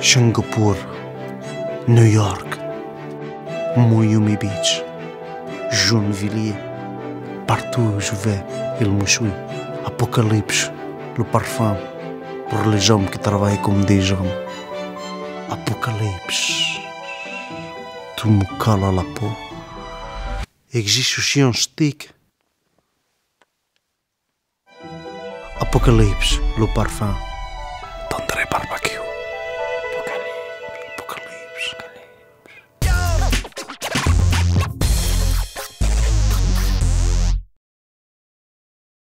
Singapur, New York, Miami Beach, Joinville, Partout je vais, il me suit, Apocalipse, le parfum, pour les hommes qui travaillent comme des hommes. Apocalipse, tu me cales la peau. Existe aussi un stick. Apocalipse, le parfum.